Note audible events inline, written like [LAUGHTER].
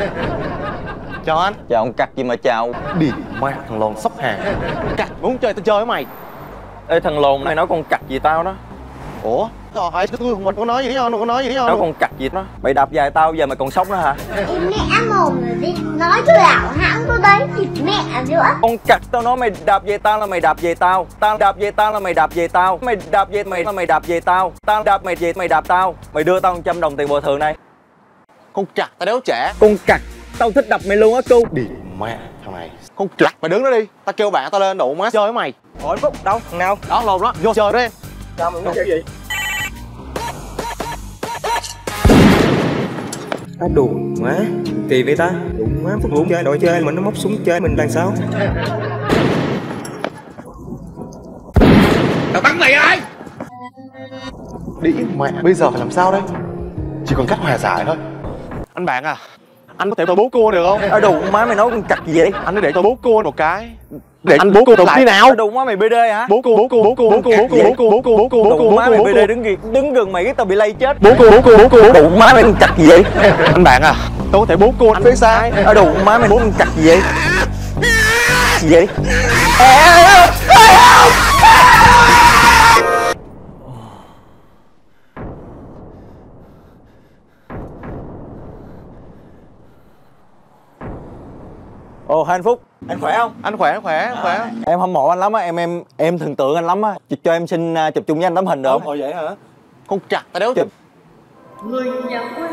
[LAUGHS] chào anh. Chào ông cặc gì mà chào. Đi ma thằng lòn sắp hàng cặc muốn chơi tao chơi với mày. Ê thằng lồn này nói con cặc gì tao đó? Ủa? Trời ơi tôi không có nói gì với con có nói gì nói con con cặc gì đó? Mày đạp dài tao giờ mày còn sống nữa hả? Im mẹ mồm rồi đi Nói tôi ảo hãng tôi đấy Thịt mẹ nữa. Con cặc tao nói mày đạp về tao là mày đạp về tao. Tao đạp về tao là mày đạp về tao. Mày đạp về mày là mày đạp về tao. Tao đạp mày về mày đạp tao. Mày đưa tao 100 đồng tiền bồi thường này con cặc tao đéo trẻ. Con cặc tao thích đập mày luôn á cu. Đi ma thằng này. Con cặc mày đứng đó đi. Tao kêu bạn tao lên đủ má. Chơi với mày. Ủa phúc đâu thằng nào? Đó lồn đó. Vô chơi đi. Sao mày muốn chơi gì? Á đù má. Kỳ vậy ta. Đù má Phúc Vũ chơi đội chơi mình nó móc súng chơi mình là sao? Đi mẹ. Bây giờ phải làm sao đây? Chỉ còn cách hòa giải thôi anh bạn à anh có thể tôi bố cô được không ở đù má mày nói con cặc gì vậy anh để tôi bố cô một cái để anh bố cô lại khi nào đù má mày bd hả bố cô bố cô bố cô bố cô bố cô bố cô bố cô bố cô bố bố má mày bố bd đứng gì đứng gần mày cái tao bị lây chết bố cô bố cô bố bố cô đù má mày con cặc gì vậy anh bạn à tôi có thể bố cô anh phía xa ở đù má mày nói con cặc gì vậy gì vậy Ồ hai anh Phúc, anh khỏe không? anh khỏe anh khỏe anh khỏe Em hâm mộ anh lắm á, em em em thần tượng anh lắm á. Cho- Cho em xin à, chụp chung với anh tấm hình được không? vậy hả con chặt tao đéo Chụp. Người nhà quê